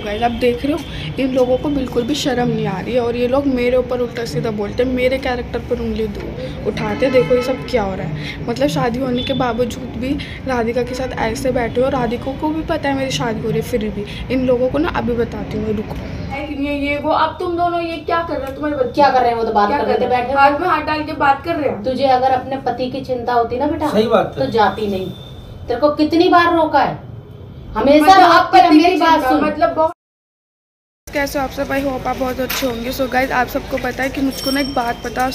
Guys आप देख रहे हो इन लोगों को बिल्कुल भी शर्म नहीं आ रही है। और ये लोग मेरे ऊपर उल्टा सीधा बोलते हैं मेरे कैरेक्टर पर उंगली दो उठाते देखो ये सब क्या हो रहा है। मतलब शादी होने के बावजूद भी राधिका के साथ ऐसे बैठे हो राधिका को भी पता है मेरी शादी हो रही है फिर भी। इन लोगों को ना अभी बताती हूँ रुको। ये ये वो अब तुम दोनों ये क्या कर रहे हो? तुम्हारे बच्चे क्या कर रहे हैं? वो तो बात कर रहे थे बैठे हाथ में हाथ डाल के बात कर रहे हो। तुझे अगर अपने पति की चिंता होती ना बेटा सही बात तो जाती नहीं। तेरे को कितनी बार रोका है? हमेशा मतलब आप पर मेरी बात सुन। मतलब कैसे आप सब भाई होप आप बहुत अच्छे होंगे। सो गाइज़ आप सबको पता है कि मुझको ना एक बात पता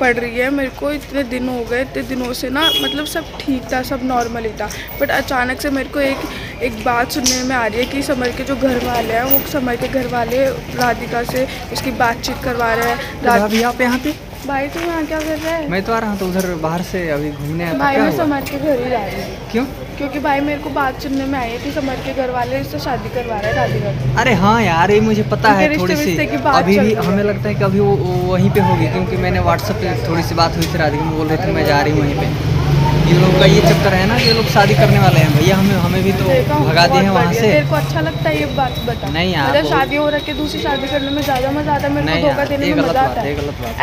पड़ रही है। मेरे को इतने दिन हो गए इतने दिनों से ना मतलब सब ठीक था सब नॉर्मल ही था। बट अचानक से मेरे को एक एक बात सुनने में आ रही है कि समर के जो घर वाले हैं वो समर के घर वाले राधिका से उसकी बातचीत करवा रहे हैं। राध- अभी आप यहाँ पे? भाई तुम यहाँ क्या कर रहे हैं? मैं तो आ रहा था उधर बाहर से अभी घूमने आया भाई मैं समर के घर ही जा रही हूँ। क्यों? क्योंकि भाई मेरे को बात सुनने में आई थी कि समर के घर वाले इससे शादी करवा रहे हैं राधिका अरे हाँ यार ये मुझे पता है थोड़ी सी। अभी भी हमें लगता है कि अभी वो, वहीं पे होगी क्योंकि मैंने व्हाट्सएप पे थोड़ी सी बात हुई थी राधिका में बोल रही थी मैं जा रही हूँ वहीं पे। ये लोग का ये चक्कर है ना ये लोग शादी करने वाले हैं भैया हमें हमें भी तो भगा दिए हैं वहाँ से। तेरे को अच्छा लगता है ये बात बता। नहीं यार, मतलब शादी हो रखी है दूसरी शादी करने में ज़्यादा मज़ा आता है मेरे को धोखा देने में मज़ा आता है,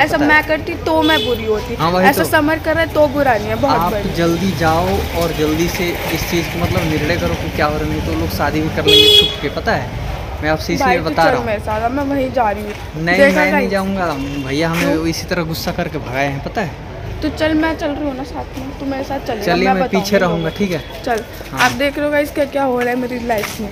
ऐसा मैं करती तो मैं बुरी होती। हाँ, ऐसा तो। समर कर रहा है तो बुरा नहीं है बहुत आप जल्दी जाओ और जल्दी से इस चीज़ को मतलब निर्णय करो कि क्या हो रहा है तो लोग शादी भी कर लेंगे छुप के पता है? मैं आपसे इसलिए बता रहा हूँ। मेरे साथ मैं वहीं जा रही हूँ। नहीं मैं नहीं जाऊँगा। भैया हमें इसी तरह गुस्सा करके भगाए हैं पता है? तो चल मैं चल रही हूँ ना साथ में तो मेरे साथ चल चलिए मैं पीछे रहूँगा ठीक है? चल हाँ। आप देख रहे हो इसका क्या हो रहा है मेरी लाइफ में।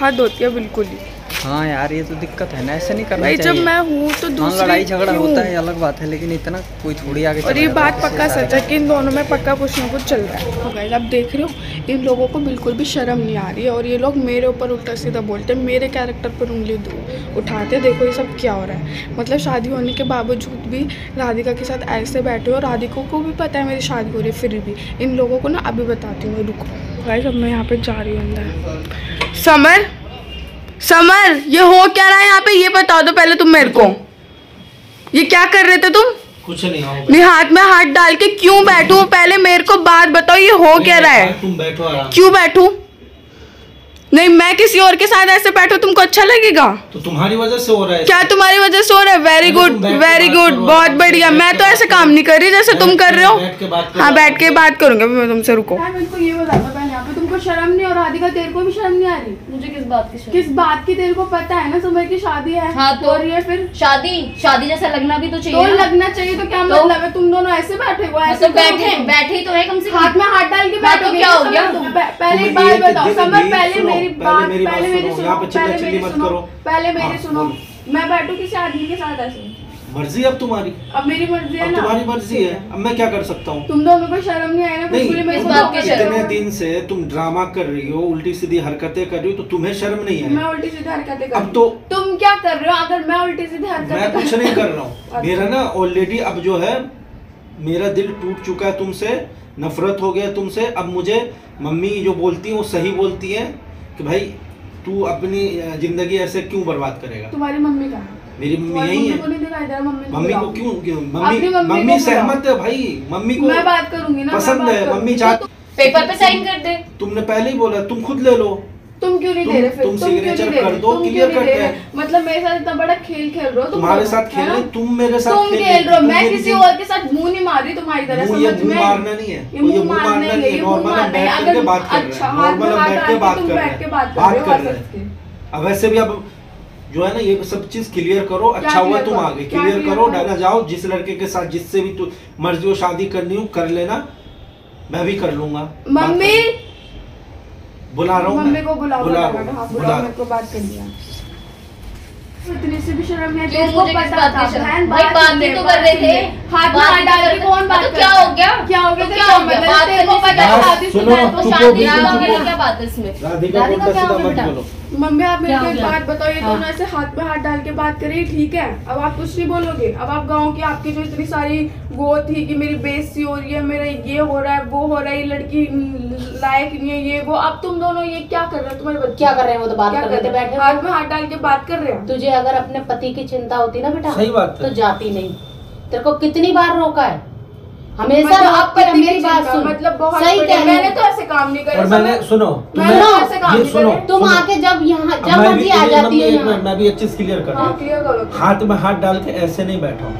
हद होती है बिल्कुल ही। हाँ यार ये तो दिक्कत है ना ऐसे नहीं करना भाई जब मैं हूँ तो हाँ दूसरी लड़ाई झगड़ा होता है अलग बात है लेकिन इतना कोई थोड़ी आगे और ये बात पक्का सच है कि इन दोनों में पक्का कुछ ना कुछ चल रहा है। तो गाइस आप देख रहे हो इन लोगों को बिल्कुल भी शर्म नहीं आ रही है और ये लोग मेरे ऊपर उल्टा सीधा बोलते हैं मेरे कैरेक्टर पर उंगली उठाते देखो ये सब क्या हो रहा है। मतलब शादी होने के बावजूद भी राधिका के साथ ऐसे बैठे हो और राधिका को भी पता है मेरी शादी हो रही है फिर भी। इन लोगों को ना अभी बताती हूँ रुको। गाइस अब मैं यहाँ पे जा रही हूँ अंदर। समर! समर ये हो क्या रहा है यहाँ पे? ये बता दो पहले तुम मेरे को। ये क्या कर रहे थे तुम? कुछ नहीं नहीं हाथ में हाथ डाल के क्यों बैठू? पहले मेरे को बात बताओ ये हो क्या रहा है? तुम बैठो क्यों बैठूं? नहीं मैं किसी और के साथ ऐसे बैठूं तुमको अच्छा लगेगा? तो तुम्हारी वजह से हो रहा है क्या तुम्हारी वजह से हो रहा है? वेरी गुड वेरी गुड बहुत बढ़िया। मैं तो ऐसे काम नहीं कर रही जैसे तुम कर रहे हो। बैठ के बात करो। हाँ बैठ के बात करूँगी अभी मैं तुमसे रुको। पहले तुमको शर्म नहीं और राधिका तेरे को भी शर्म नहीं आ रही? मुझे किस बात की किस बात की तेरे को पता है ना सुबह की शादी है? हाँ, तो- और ये फिर शादी शादी जैसा लगना भी तो तो चाहिए ना। लगना चाहिए तो क्या तो- मतलब है? तुम दोनों ऐसे बैठे हो ऐसे मतलब बैठे बैठे तो है कम से हाथ में हाथ डाल के हाँ, तो क्या हो गया? पहले एक बात बताओ दे- पहले मेरी बात पहले मेरी सुनो, पहले मेरी सुनो पहले मेरी हाँ, सुनो। मैं बैठू किसी आदमी के साथ ऐसे? मर्ज़ी अब तुम्हारी। अब मेरी मर्ज़ी है अब ना। तुम्हारी मर्ज़ी है। अब मैं क्या कर सकता हूँ? तुम दोनों को शर्म नहीं धोखा की इतने दिन से तुम ड्रामा कर रही हो उल्टी सीधी हरकतें कर रही हो तो तुम्हें शर्म नहीं है। मैं उल्टी सीधी हरकतें कर अब तो- तुम क्या कर रहे हो? अगर मैं उल्टी सीधी हरकतें मैं कुछ नहीं कर रहा हूँ। अच्छा। मेरा ना ऑलरेडी अब जो है मेरा दिल टूट चुका है तुमसे नफरत हो गया तुमसे। अब मुझे मम्मी जो बोलती है वो सही बोलती है कि भाई तू अपनी ज़िंदगी ऐसे क्यों बर्बाद करेगा? तुम्हारी मम्मी है? मेरी मम्मी यही है। मम्मी को क्यों क्यों? मम्मी मम्मी सहमत है भाई मम्मी को मैं बात करूँगी ना पसंद है मम्मी तो चाह तुम- पेपर पे साइन कर दे। तुमने पहले ही बोला तुम खुद ले लो। तुम क्यों नहीं दे रहे फिर? तुम नहीं signature दे रहे? कर दो, मतलब मेरे साथ इतना बड़ा खेल खेल रहे हो तुम्हारे साथ खेल रहे तुम मेरे साथ तुम खेल रहे हो। मैं किसी और के साथ मुँह नहीं मार रही तुम्हारी तरह मुँह समझ मुँह में? मारना नहीं है। ये मुँह मुँह मारना नहीं है है मुँह नॉर्मल हम बैठ अगर बात कर रहे अच्छा हैं नॉर्मल हम हाथ बैठ के के बात कर रहे हैं। बात कर रहे हो कर हैं। अब वैसे भी अब जो है ना ये सब चीज़ क्लियर करो अच्छा हुआ तुम करो? आ गए क्या क्लियर करो? डायना जाओ जिस लड़के के साथ जिससे भी तू मर्ज़ी हो शादी करनी हो कर लेना मैं भी कर लूँगा मम्मी बुला रहा हूँ मम्मी। को बुला हाँ हूँ बुला को बात कर लिया इतनी सी भी शर्म नहीं को मुझे किस पता बात था की शर्म? बहन भाई, बात ही तो कर रहे थे। हाथ में हाथ ही डाल के कौन। बात तो क्या है? हो गया? क्या हो गया तो तो क्या हो गया? मतलब बात तेरे को करने पता है शादी सुनो, है तो हो, शादी हो। क्या बात है इसमें राधिका होगा मत? बोलो मम्मी आप मेरे को एक बात बताओ ये हाँ। दोनों ऐसे हाथ में हाथ डाल के बात कर रही है ठीक है? अब आप कुछ नहीं बोलोगे? अब आप गाँव की आपकी जो इतनी सारी वो थी कि मेरी बेइज्जती हो रही है मेरा ये हो रहा है वो हो रहा है लड़की लायक नहीं है ये वो अब तुम दोनों ये क्या कर रहे हो तुम्हारे बच्चे? क्या कर रहे हैं वो तो बात कर रहे थे बैठे हाथ में हाथ डाल के बात कर रहे हैं? तुझे अगर अपने पति की चिंता होती ना बेटा सही बात तो जाती नहीं। तेरे को कितनी बार रोका है? हमेशा मतलब आप पर मेरी बात सुन। मतलब बहुत सही कह रहे मैंने तो ऐसे काम नहीं करे और मैंने मतलब सुनो मैंने तो ऐसे काम नहीं सुनो तुम आके जब यहाँ जब मैं भी आ जाती है मैं मैं भी एक चीज़ क्लियर कर हाँ हाथ में हाथ डाल के ऐसे नहीं बैठा।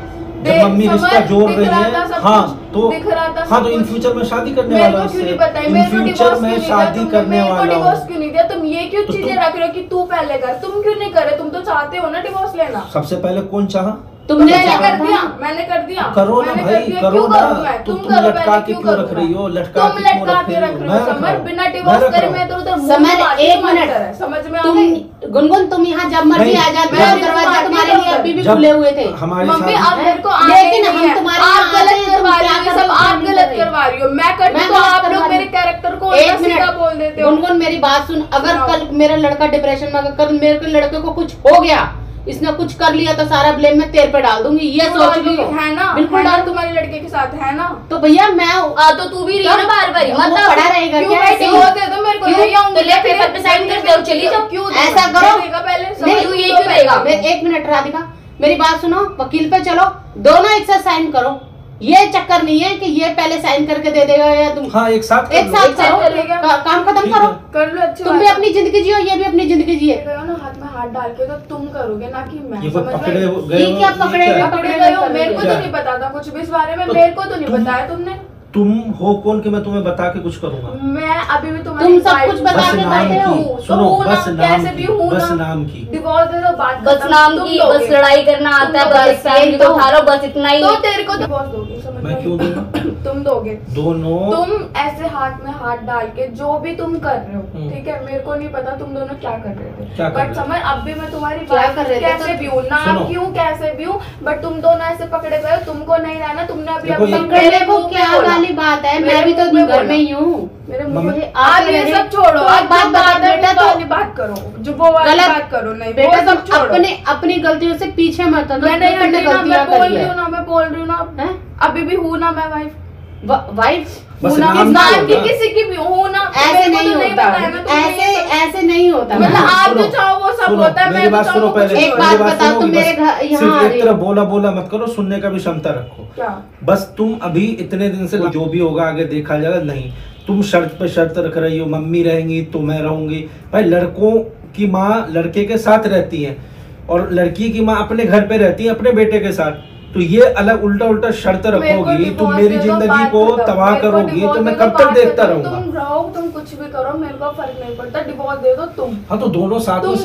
जब मम्मी रिश्ता जोड़ रही है हाँ तो हाँ तो इन फ्यूचर में शादी करने वाला इन फ्यूचर में शादी करने वाला डिवोर्स क्यों नहीं दिया? तुम ये क्यों तो चीज़ें रख रहे हो कि तू पहले कर? तुम क्यों नहीं कर? रहे तुम तो चाहते हो ना डिवोर्स लेना। सबसे पहले कौन चाहा? तुमने कर दिया मैंने कर दिया। करो ना भाई करो ना। तुम तुम तो लटका के क्यों रख रही हो? लटका के क्यों रख रही हो? समर बिना डिवोर्स करे मैं तो उधर समर एक मिनट। समझ में आ गई? गुनगुन तुम यहाँ जब मर्ज़ी आ जाते हो दरवाज़ा तुम्हारे लिए अभी भी खुले हुए थे। मम्मी आप मेरे को लेकिन हम तुम्हारे आप गलत करवा रही हो सब आप गलत करवा रही हो। मैं कर तो आप लोग मेरे कैरेक्टर को एक मिनट। बोल देते हो? गुनगुन मेरी बात सुन। अगर कल मेरा लड़का डिप्रेशन में अगर कल मेरे लड़के को कुछ हो गया इसने कुछ कर लिया तो सारा ब्लेम मैं तेरे पे डाल दूँगी ये सोच ली। है ना? बिल्कुल डर तुम्हारे लड़के के साथ है ना? तो भैया मैं आ, हाँ, तो तू भी रही तो बार बार मतलब पड़ा रहेगा क्या ऐसे हो। दे दो मेरे को नहीं आऊँगी तो ले पेपर पे साइन कर दे और चली जाओ। क्यों ऐसा करो। पहले नहीं ये क्यों मैं एक मिनट राधिका। मेरी बात सुनो वकील पे चलो। दोनों एक साथ साइन करो। ये चक्कर नहीं है कि ये पहले साइन करके दे देगा या तुम हाँ, एक साथ एक साथ करो। काम खत्म करो। कर लो अच्छा तुम भी अपनी ज़िंदगी जियो ये भी अपनी ज़िंदगी जिए हाथ डाल के तो तुम करोगे ना कि मैं ये समझ पकड़े गए ये क्या पकड़े गए? पकड़े गए हो? मेरे को तो अच्छा। नहीं पता था कुछ भी इस बारे में। तो मेरे को तो नहीं बताया तुमने। तुम हो कौन कि मैं तुम्हें बता के कुछ करूँगा? मैं अभी भी तुम्हें तुम सब कुछ बता के बैठे हो। सुनो बस नाम कैसे भी हूँ बस नाम की। डिवोर्स दे दो बात बस नाम की बस लड़ाई करना आता है बस फैमिली तो उठा बस इतना ही तो तेरे को तो मैं क्यों दूँगा तुम दोगे। दोनों। तुम ऐसे हाथ में हाथ डाल के जो भी तुम कर रहे हो ठीक है? मेरे को नहीं पता तुम दोनों क्या कर रहे थे। बट समझ अब भी मैं तुम्हारी बात कर रही कैसे भी हूँ ना आप क्यों कैसे भी हूँ बट तुम दोनों ऐसे पकड़े गए तुमको नहीं रहना तुमने अभी पकड़े को क्या वाली बात है? मैं भी तो घर में ही हूँ। आप ये सब छोड़ो तो आप बात बेटा तो वाली बात करो जो वो वाली बात करो नहीं बेटा सब छोड़ो। अपने अपनी गलतियों से पीछे मत मैं नहीं करी है मैं बोल रही हूँ। ना मैं बोल रही हूँ ना। अभी भी हूँ ना मैं वाइफ बोला बोला मत करो सुनने का भी क्षमता रखो। बस तुम अभी इतने दिन से जो भी होगा आगे देखा जाएगा नहीं। तुम शर्त पे शर्त रख रही हो मम्मी रहेंगी तो मैं रहूँगी। भाई लड़कों की माँ लड़के के साथ रहती है और लड़की की माँ अपने घर पे रहती है अपने बेटे के साथ। तो ये अलग उल्टा उल्टा शर्त रखोगी तुम मेरी ज़िंदगी को तो तबाह करोगी तो मैं कब तक तो देखता रहूँगा? तुम रहो तुम कुछ भी करो मेरे को फ़र्क नहीं पड़ता डिवोर्स दे दो तुम। हाँ तो दोनों साथ में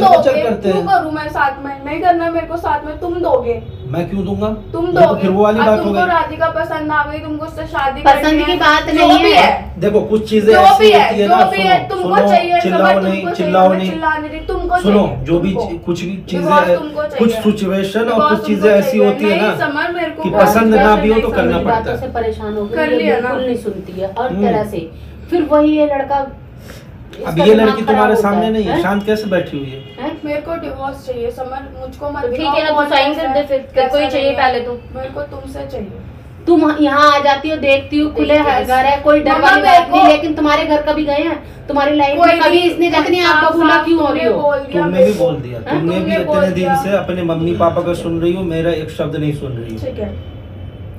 करते हैं? मैं साथ में? नहीं करना मेरे को साथ में तुम दोगे। मैं क्यों दूँगा? तुम दो तो फिर वो वाली बात होगी शादी राधिका पसंद आ गई तुमको उससे शादी पसंद की बात नहीं है। देखो कुछ चीज़ें ऐसी होती है ना सुनो सुनो चिल्लाओ नहीं चिल्लाओ नहीं। तुमको सुनो जो भी कुछ भी चीज़ें कुछ सिचुएशन और कुछ चीज़ें ऐसी होती है ना कि पसंद ना भी हो तो करना पड़ता है। परेशान हो कर लिया सुनती है और हम्म। तरह से। फिर वही है लड़का अब ये लड़की तुम्हारे सामने नहीं है शांत कैसे बैठी हुई है? मेरे को डिवोर्स चाहिए समर मुझको ठीक है ना तू साइन कर दे फिर तेरे को चाहिए पहले तो। मेरे को तुमसे चाहिए। तुम यहाँ आ जाती हो देखती हो खुले घर है कोई डर वाली बात नहीं लेकिन तुम्हारे घर कभी गए हैं? तुम्हारी लाइफ में कभी इसने जाते नहीं आपका भूला क्यों हो रही हो? तुमने भी बोल दिया तुमने भी इतने दिन से अपने मम्मी पापा का सुन रही हो मेरा एक शब्द नहीं सुन रही हो।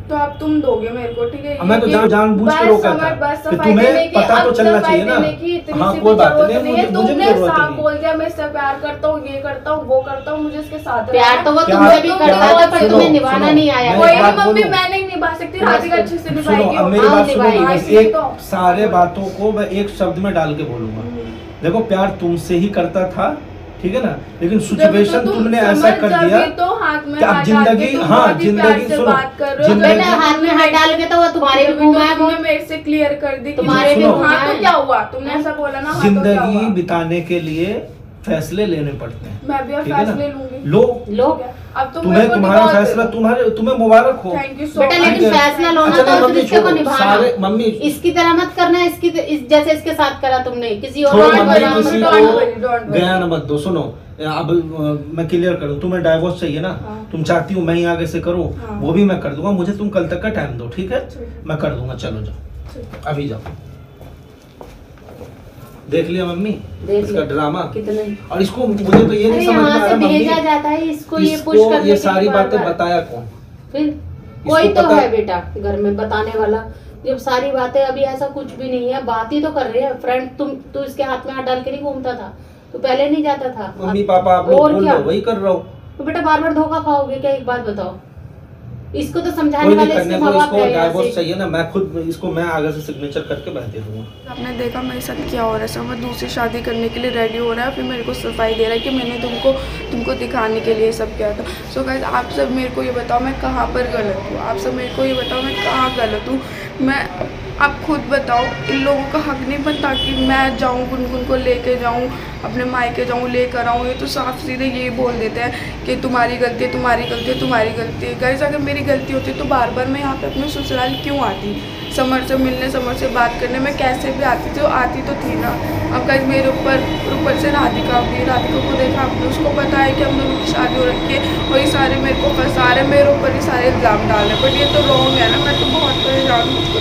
तो आप तुम दोगे मेरे को ठीक है? मैं तो जान जान बूझ के रोका था कि तुम्हें पता तो चलना चाहिए ना। हाँ कोई बात नहीं मुझे तुमने साफ़ बोल दिया मैं इससे प्यार करता हूँ ये करता हूँ वो करता हूँ मुझे इसके साथ प्यार तो वो तुमसे भी करता था पर तुम्हें निभाना नहीं आया। कोई नहीं मम्मी मैं नहीं निभा सकती राधिका अच्छे से निभाएगी मेरी बात सुनो एक तो। सारे बातों को मैं एक शब्द में डाल के बोलूँगा। देखो प्यार तुमसे ही करता था ठीक है ना? लेकिन सिचुएशन तो तुमने ऐसा कर दिया तो हाथ में कि आप ज़िंदगी हाँ ज़िंदगी सुनो ज़िंदगी हाथ में हाथ डाल के तो वो तुम्हारे भी घूमा है तुमने मेरे से क्लियर कर दी तुम्हारे भी तो क्या हुआ? तुमने ऐसा बोला ना ज़िंदगी बिताने के लिए फैसले लेने पड़ते हैं। मैं भी अब फैसले लूँगी। लो। लो अब तो तुम्हें तुम्हारा फैसला तुम्हारे तुम्हें मुबारक हो। बेटा लेकिन फैसला अच्छा, लोना रिश्ते तो को निभाना? इसकी तरह मत करना इसकी जैसे इसके साथ करा तुमने। किसी और गया ना मत दो सुनो। अब मैं क्लियर करूँ तुम्हें डाइवोर्स चाहिए ना? हाँ। तुम चाहती हो मैं ही आगे से करूँ? हाँ। वो भी मैं कर दूँगा। मुझे तुम कल तक का टाइम दो ठीक है? मैं कर दूँगा। चलो जाओ। अभी जाओ। देख लिया मम्मी देख इसका ड्रामा कितने? और इसको मुझे तो ये नहीं समझ आ रहा भेजा जाता है इसको ये पुश इसको करने ये सारी बातें बताया कौन? फिर कोई तो है बेटा घर में बताने वाला। जब सारी बातें अभी ऐसा कुछ भी नहीं है बात ही तो कर रहे हैं। फ्रेंड तुम तू इसके हाथ में हाथ डाल के नहीं घूमता था तू पहले नहीं जाता था। मम्मी पापा आप लोग और क्या? वही कर रहा हूँ। तो बेटा बार बार धोखा खाओगे क्या एक बात बताओ? इसको तो समझाने वाले इसके माँ बाप है डाइवोर्स। चाहिए ना मैं खुद इसको मैं आगे से सिग्नेचर करके भेज दे दूँगा आपने देखा मेरे साथ क्या हो रहा है? सब मैं दूसरी शादी करने के लिए रेडी हो रहा है फिर मेरे को सफ़ाई दे रहा है कि मैंने तुमको तुमको दिखाने के लिए सब किया था। सो so गाइस आप सब मेरे को ये बताओ मैं कहाँ पर गलत हूँ? आप सब मेरे को ये बताओ मैं कहाँ गलत हूँ? मैं आप खुद बताओ, इन लोगों का हक नहीं बनता कि मैं जाऊँ, गुनगुन को लेके जाऊँ, अपने मायके जाऊँ, लेकर आऊँ। ये तो साफ़ सीधे यही बोल देते हैं कि तुम्हारी गलती है, तुम्हारी गलती है, तुम्हारी गलती है। गाइस अगर मेरी गलती होती तो बार बार मैं यहाँ पे अपने ससुराल क्यों आती? समर से मिलने, समर से बात करने, में कैसे भी आती थी आती तो थी ना। अब गाइस मेरे ऊपर ऊपर से राधिका भी, राधिका को देखा आपने उसको पता है कि हम दोनों की शादी हो रखी है। वही सारे मेरे को फंसा रहे मेरे ऊपर ही सारे इल्ज़ाम डाल रहे बट ये तो रॉन्ग है ना, मैं तो बहुत परेशान हूँ।